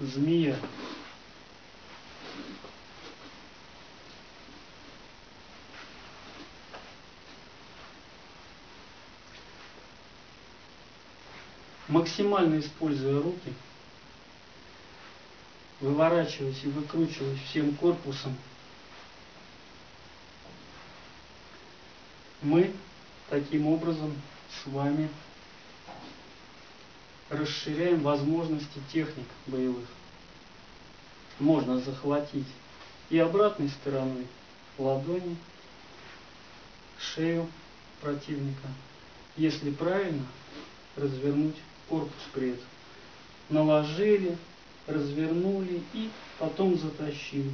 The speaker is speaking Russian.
змея. Максимально используя руки, выворачиваясь и выкручиваясь всем корпусом, мы таким образом с вами расширяем возможности техник боевых. Можно захватить и обратной стороной ладони, шею противника, если правильно развернуть корпус при этом. Наложили, развернули и потом затащили.